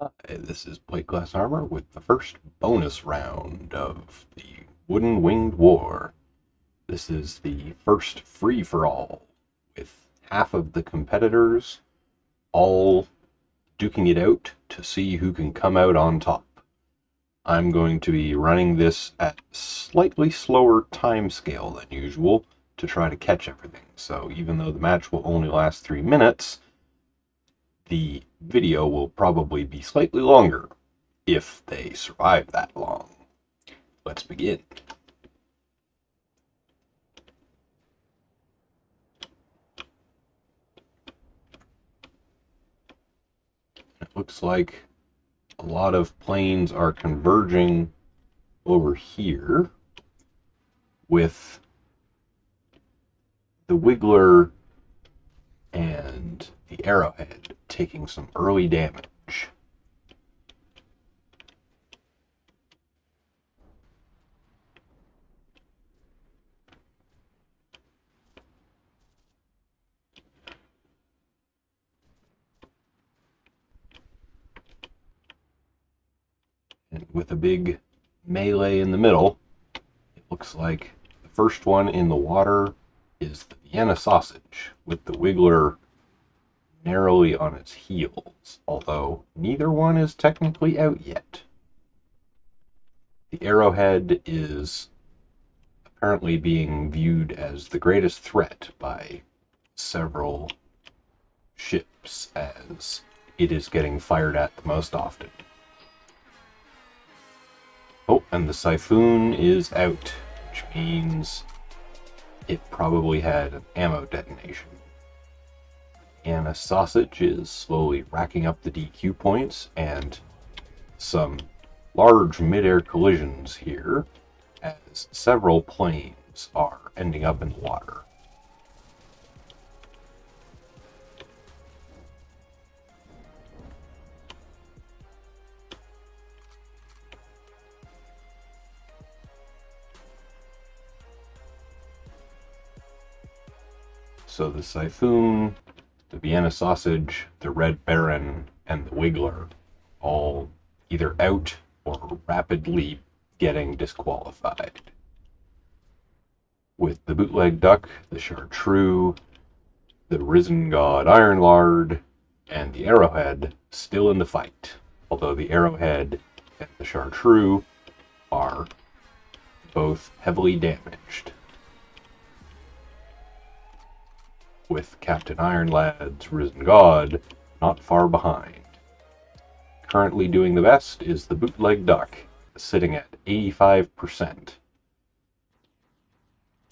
Hi, this is Plate Glass Armor with the first bonus round of the Wooden Winged War. This is the first free for all, with half of the competitors all duking it out to see who can come out on top. I'm going to be running this at slightly slower time scale than usual to try to catch everything. So even though the match will only last three minutes, the video will probably be slightly longer if they survive that long. Let's begin. It looks like a lot of planes are converging over here with the Wiggler and the Arrowhead taking some early damage. And with a big melee in the middle, it looks like the first one in the water is the Vienna sausage, with the Wiggler narrowly on its heels, although neither one is technically out yet. The Arrowhead is apparently being viewed as the greatest threat by several ships, as it is getting fired at the most often. Oh, and the Siphon is out, which means it probably had an ammo detonation. And a sausage is slowly racking up the DQ points and some large midair collisions here as several planes are ending up in the water. So the Siphon, the Vienna Sausage, the Red Baron, and the Wiggler all either out or rapidly getting disqualified. With the Bootleg Duck, the Chartreuse, the Risen God Iron Lard, and the Arrowhead still in the fight, although the Arrowhead and the Chartreuse are both heavily damaged. With Captain Ironlad's Risen God not far behind. Currently doing the best is the Bootleg Duck, sitting at 85%.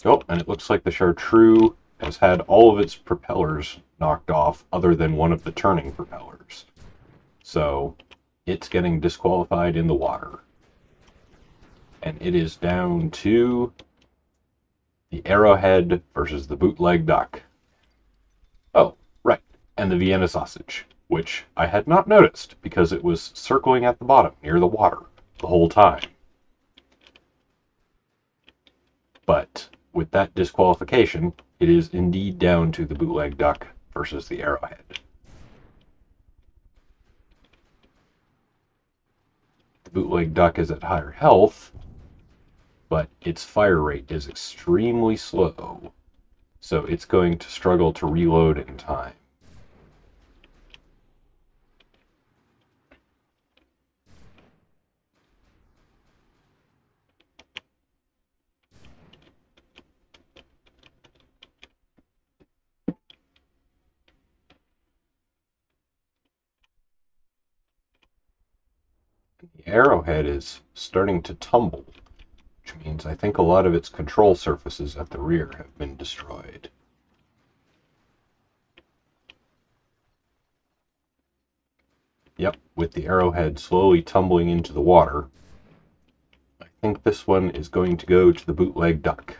Oh, and it looks like the Chartreuse has had all of its propellers knocked off other than one of the turning propellers. So it's getting disqualified in the water. And it is down to the Arrowhead versus the Bootleg Duck. Oh, right, and the Vienna sausage, which I had not noticed because it was circling at the bottom near the water the whole time. But with that disqualification, it is indeed down to the bootleg duck versus the arrowhead. The bootleg duck is at higher health, but its fire rate is extremely slow so it's going to struggle to reload in time. The arrowhead is starting to tumble which means I think a lot of its control surfaces at the rear have been destroyed. Yep, with the arrowhead slowly tumbling into the water, I think this one is going to go to the bootleg duck.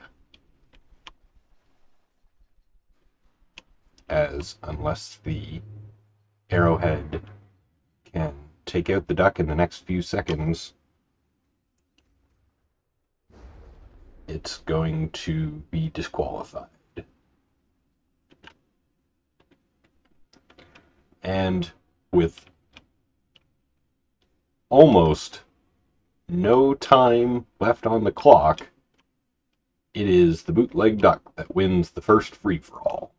As, unless the arrowhead can take out the duck in the next few seconds, it's going to be disqualified. And with almost no time left on the clock, it is the bootleg duck that wins the first free for all.